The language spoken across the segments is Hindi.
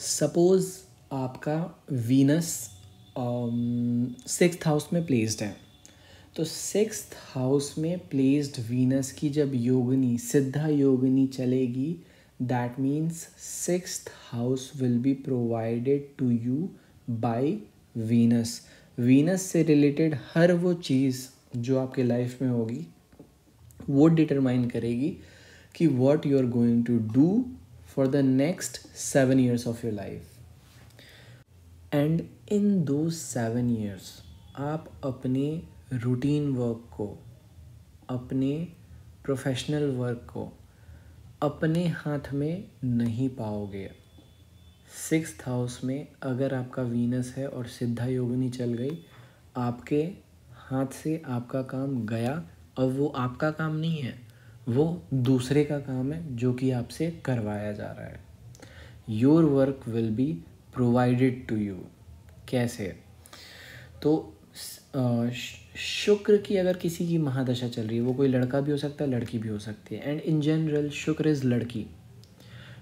सपोज़ आपका वीनस सिक्स हाउस में प्लेस्ड है। तो सिक्स हाउस में प्लेस्ड वीनस की जब योगिनी, सिद्धा योगिनी चलेगी that means six house will be provided to you by Venus Venus से रिलेटेड हर वो चीज़ जो आपके लाइफ में होगी, वो डिटरमाइन करेगी कि what you are going to do for the next seven years of your life and in दो सेवन ईयर्स आप अपने रूटीन वर्क को, अपने प्रोफेशनल वर्क को अपने हाथ में नहीं पाओगे। सिक्स हाउस में अगर आपका वीनस है और सिद्धा योगिनी चल गई, आपके हाथ से आपका काम गया और वो आपका काम नहीं है। वो दूसरे का काम है जो कि आपसे करवाया जा रहा है। Your work will be provided to you कैसे? तो शुक्र की अगर किसी की महादशा चल रही है, वो कोई लड़का भी हो सकता है, लड़की भी हो सकती है। एंड इन जनरल शुक्र इज़ लड़की।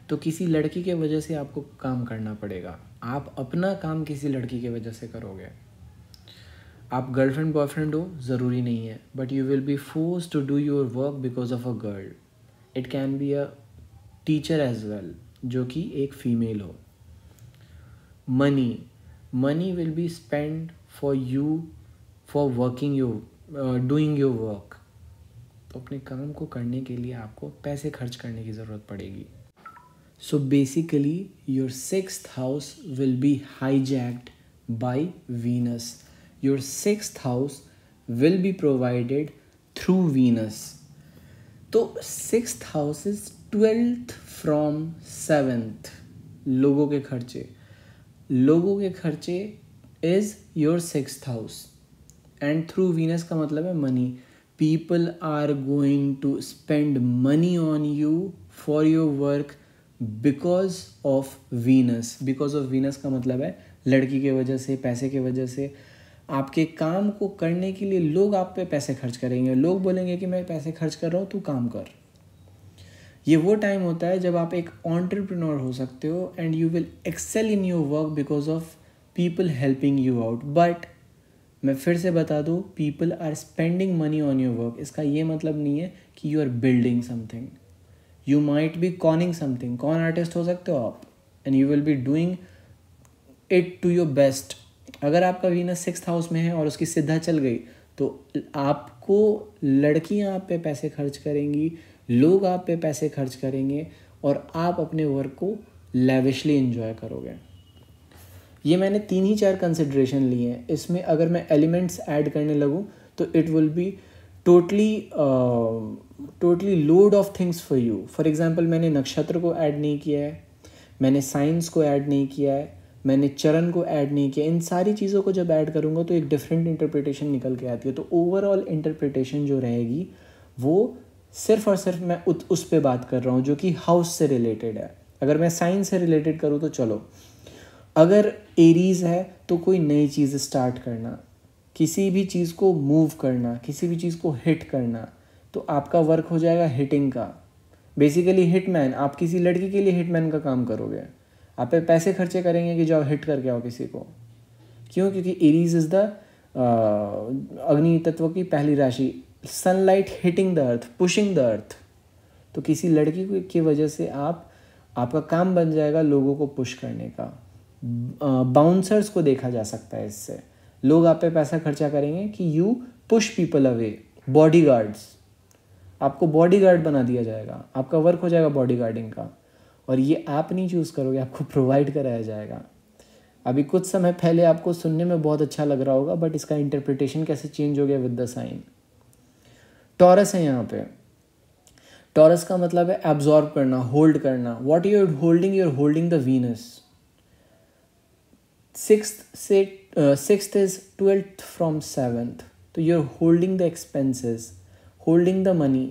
तो किसी लड़की के वजह से आपको काम करना पड़ेगा। आप अपना काम किसी लड़की के वजह से करोगे। आप गर्लफ्रेंड बॉयफ्रेंड हो, ज़रूरी नहीं है. But you will be force to do your work because of a girl it can be a teacher as well जो कि एक फीमेल हो. Money money will be spend for you for working your doing your work तो अपने काम को करने के लिए आपको पैसे खर्च करने की ज़रूरत पड़ेगी. So basically your six house will be hijacked by Venus your sixth house will be provided through Venus. तो six house is twelfth from seventh लोगों के खर्चे। लोगों के खर्चे is your six house and through Venus का मतलब है money people are going to spend money on you for your work because of Venus because of Venus का मतलब है लड़की के वजह से, पैसे के वजह से आपके काम को करने के लिए लोग आप पे पैसे खर्च करेंगे। लोग बोलेंगे कि मैं पैसे खर्च कर रहा हूँ, तू काम कर। ये वो टाइम होता है जब आप एक ऑन्टरप्रिनोर हो सकते हो and you will excel in your work because of people helping you out but मैं फिर से बता दूँ people are spending money on your work इसका ये मतलब नहीं है कि you are building something you might be conning something कौन आर्टिस्ट हो सकते हो आप? And you will be doing it to your best अगर आपका वीनस सिक्स हाउस में है और उसकी सिद्धा चल गई तो आपको लड़कियाँ आप पे पैसे खर्च करेंगी, लोग आप पे पैसे खर्च करेंगे और आप अपने वर्क को लेविशली इन्जॉय करोगे। ये मैंने तीन ही चार कंसिड्रेशन लिए हैं। इसमें अगर मैं एलिमेंट्स ऐड करने लगूँ तो it will be totally totally load of things for you for example मैंने नक्षत्र को ऐड नहीं किया है, मैंने साइंस को ऐड नहीं किया है मैंने चरण को ऐड नहीं किया। इन सारी चीज़ों को जब ऐड करूँगा तो एक डिफरेंट इंटरप्रिटेशन निकल के आती है। तो ओवरऑल इंटरप्रिटेशन जो रहेगी वो सिर्फ़ और सिर्फ़ मैं उत, उस पर बात कर रहा हूँ जो कि हाउस से रिलेटेड है। अगर मैं साइंस से रिलेटेड करूँ तो चलो। अगर एरीज है तो कोई नई चीज़ स्टार्ट करना किसी भी चीज़ को मूव करना किसी भी चीज़ को हिट करना तो आपका वर्क हो जाएगा हिटिंग का। बेसिकली हिटमैन आप किसी लड़की के लिए हिटमैन का काम करोगे। आप पे पैसे खर्चे करेंगे कि जाओ हिट करके आओ किसी को। क्यों? क्योंकि एरीज इज़ द अग्नि तत्व की पहली राशि। Sunlight hitting the earth pushing the earth तो किसी लड़की की वजह से आप, आपका काम बन जाएगा लोगों को पुश करने का। बाउंसर्स को देखा जा सकता है इससे। लोग आप पे पैसा खर्चा करेंगे कि you push people away bodyguards आपको बॉडी गार्ड बना दिया जाएगा। आपका वर्क हो जाएगा बॉडी गार्डिंग का। और ये आप नहीं चूज़ करोगे, आपको प्रोवाइड कराया जाएगा। अभी कुछ समय पहले आपको सुनने में बहुत अच्छा लग रहा होगा बट इसका इंटरप्रिटेशन कैसे चेंज हो गया विद द साइन टॉरस है यहाँ पे। टॉरस का मतलब है एब्जॉर्ब करना होल्ड करना। What you are holding you are holding the Venus six से six is twelfth from seventh तो you are holding the expenses holding the money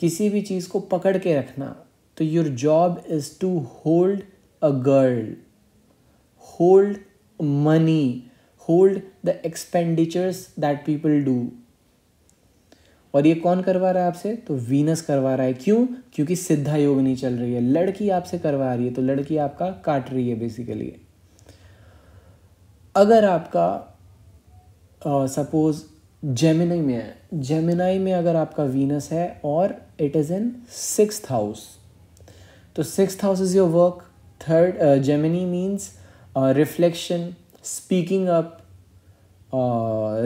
किसी भी चीज़ को पकड़ के रखना। तो your job is to hold a girl hold money hold the expenditures that people do और ये कौन करवा रहा है आपसे? तो वीनस करवा रहा है। क्यों? क्योंकि सिद्धा योग नहीं चल रही है। लड़की आपसे करवा रही है तो लड़की आपका काट रही है बेसिकली अगर आपका सपोज़ जेमिनाई में है। जेमिनाई में अगर आपका वीनस है और it is in six house तो six house is your work third Gemini means reflection speaking up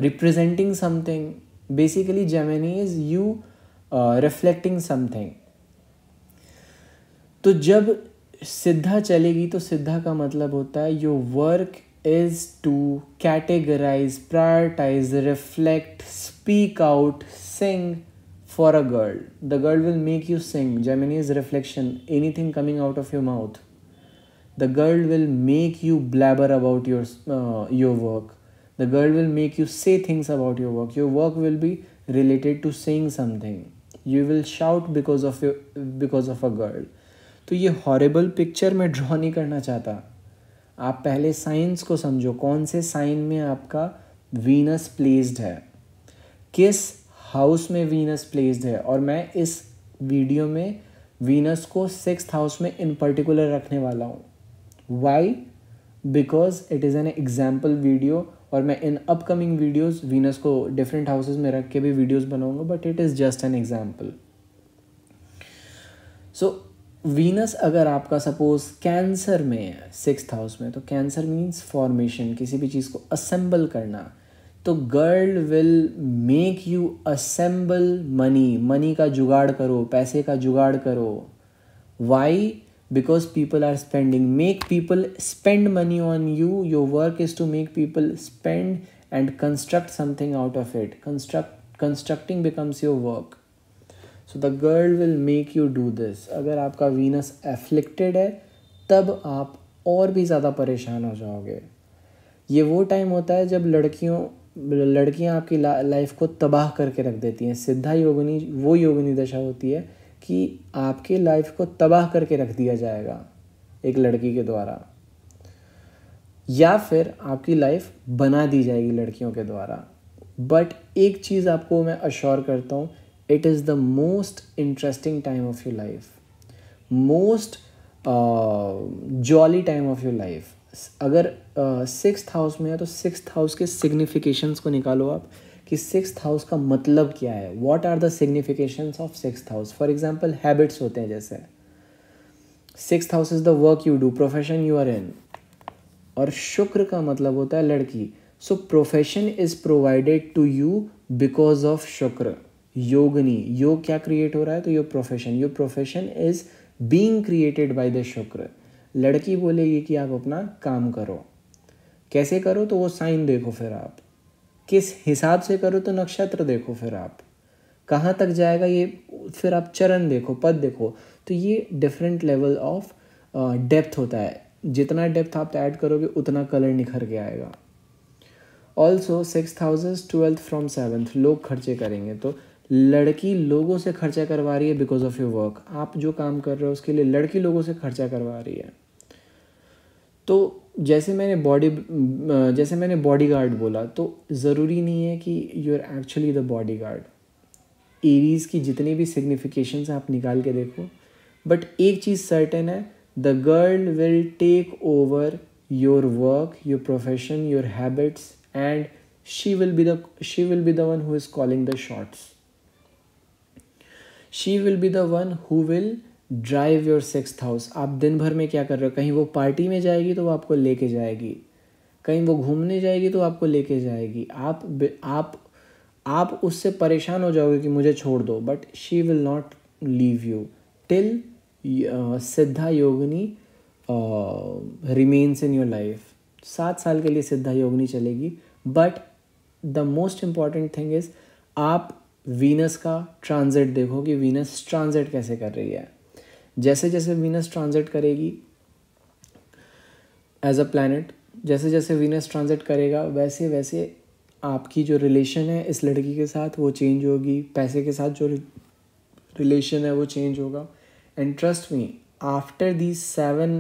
representing something basically gemini is you reflecting something तो जब सिद्धा चलेगी तो सिद्धा का मतलब होता है your work is to categorize prioritize reflect speak out sing a girl the girl will make you sing Gemini is reflection anything coming out of your mouth the girl will make you blabber about your uh, your work the girl will make you say things about your work your work will be related to saying something you will shout because of your because of a girl तो ये हॉरेबल पिक्चर मैं ड्रॉ नहीं करना चाहता आप पहले साइंस को समझो कौन से साइन में आपका वीनस प्लेस्ड है किस हाउस में वीनस प्लेस्ड है और मैं इस वीडियो में वीनस को सिक्स हाउस में इन पर्टिकुलर रखने वाला हूँ। Why because it is an example video और मैं इन अपकमिंग वीडियोस वीनस को डिफरेंट हाउसेस में रख के भी वीडियोस बनाऊँगा but it is just an example so Venus अगर आपका सपोज़ कैंसर में है सिक्स हाउस में तो कैंसर मीन्स फॉर्मेशन किसी भी चीज़ को असेंबल करना। तो girl will make you assemble money money का जुगाड़ करो, पैसे का जुगाड़ करो. Why because people are spending make people spend money on you your work is to make people spend and construct something out of it construct constructing becomes your work so the girl will make you do this अगर आपका वीनस एफ्लिक्टेड है, तब आप और भी ज़्यादा परेशान हो जाओगे. ये वो टाइम होता है जब लड़कियों लड़कियाँ आपकी ला, लाइफ को तबाह करके रख देती हैं। सिद्धा योगिनी वो योगिनी दशा होती है कि आपके लाइफ को तबाह करके रख दिया जाएगा एक लड़की के द्वारा। या फिर आपकी लाइफ बना दी जाएगी लड़कियों के द्वारा। बट एक चीज़ आपको मैं अश्योर करता हूँ it is the most interesting time of your life most jolly time of your life अगर सिक्स हाउस में है तो सिक्स हाउस के सिग्निफिकेशंस को निकालो आप कि सिक्स हाउस का मतलब क्या है? What are the significations of six house for example habits होते हैं जैसे। Six house is the work you do profession you are in और शुक्र का मतलब होता है लड़की। So profession is provided to you because of शुक्र। योगनी योग क्या क्रिएट हो रहा है? तो your profession your profession is being created by the शुक्र। लड़की बोलेगी कि आप अपना काम करो। कैसे करो? तो वो साइन देखो फिर आप। किस हिसाब से करो? तो नक्षत्र देखो फिर आप। कहाँ तक जाएगा ये? फिर आप चरण देखो, पद देखो। तो ये डिफरेंट लेवल ऑफ़ डेप्थ होता है। जितना डेप्थ आप ऐड करोगे, उतना कलर निखर के आएगा। Also six thousand twelfth from seventh लोग खर्चे करेंगे। तो लड़की लोगों से खर्चा करवा रही है बिकॉज़ ऑफ़ योर वर्क आप जो काम कर रहे हो, उसके लिए लड़की लोगों से खर्चा करवा रही है। तो जैसे मैंने बॉडी जैसे मैंने बॉडी गार्ड बोला तो ज़रूरी नहीं है कि you are actually the body guard Aries की जितनी भी सिग्निफिकेशंस आप निकाल के देखो। बट एक चीज़ सर्टेन है the girl will take over your work your profession your habits and she will be the she will be the one who is calling the shots she will be the one who will drive your six house. आप दिन भर में क्या कर रहे हो? कहीं वो पार्टी में जाएगी तो वो आपको लेके जाएगी। कहीं वो घूमने जाएगी तो आपको लेके जाएगी। आप आप आप उससे परेशान हो जाओगे कि मुझे छोड़ दो but she will not leave you till Siddha Yogini remains in your life सात साल के लिए सिद्धा योगिनी चलेगी। But the most important thing is आप वीनस का ट्रांजिट देखो कि वीनस ट्रांजिट कैसे कर रही है। जैसे जैसे वीनस ट्रांजिट करेगी एज अ प्लानट जैसे जैसे वीनस ट्रांजिट करेगा, वैसे वैसे आपकी जो रिलेशन है इस लड़की के साथ वो चेंज होगी, पैसे के साथ जो रिलेशन है वो चेंज होगा। And trust me after the seven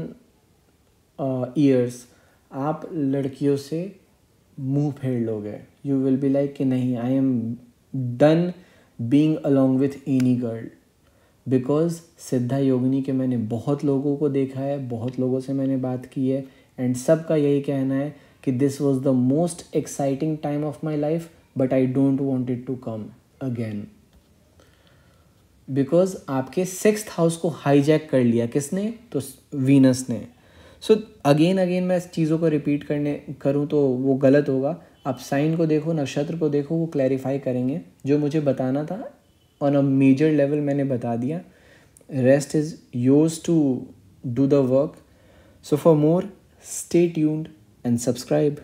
years आप लड़कियों से मुँह फेर लोगे। यू विल बी लाइक कि नहीं I am done being along with any girl because Siddha Yogini के मैंने बहुत लोगों को देखा है, बहुत लोगों से मैंने बात की है एंड सबका यही कहना है कि this was the most exciting time of my life but I don't want it to come again because आपके सिक्स हाउस को हाईजैक कर लिया किसने? तो वीनस ने. सो अगेन अगेन मैं इस चीज़ों को रिपीट करने, करूँ तो वो गलत होगा। आप साइन को देखो, नक्षत्र को देखो, वो क्लैरिफाई करेंगे। जो मुझे बताना था ऑन अ मेजर लेवल मैंने बता दिया। Rest is yours to do the work so for more stay tuned and subscribe